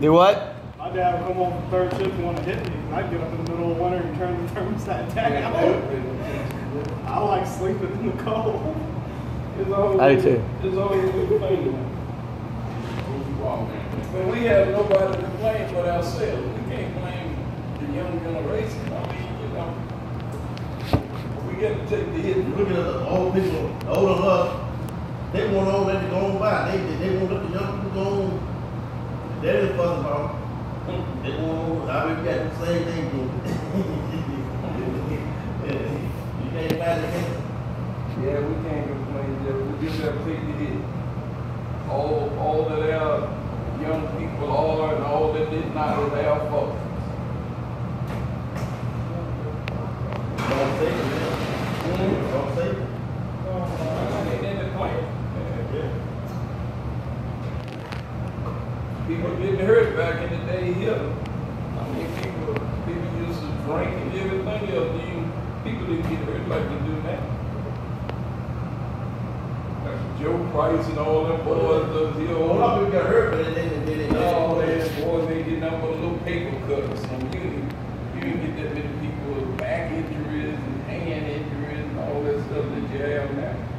Do what? My dad would come home from third shift and want to hit me. And I'd get up in the middle of winter and turn the thermostat down. I like sleeping in the cold. It's always, I do too. It's always a good thing. But we have nobody to blame but ourselves. We can't blame the young generation. I mean, you know, we got to take the hit. Look at the old people, older than us, they want all that to go on by. They, they, they won't the young people go on. That is fucking about. They I mean, we got the same thing going. You can't find it. Yeah, we can't complain, Jeff. We just have to take the hit. All, all that our young people are and all that did not is our fault. Don't say it, man. Don't say it. Ain't in the plan. people getting hurt back in the day here. I mean, people, people used to drink and everything else. People didn't get hurt like they do now. Joe Price and all them boys does here. A lot of people got hurt, but they didn't get it. All those boys they getting up with a little paper cut or something. You didn't, you didn't get that many people with back injuries and hand injuries and all that stuff that you have now.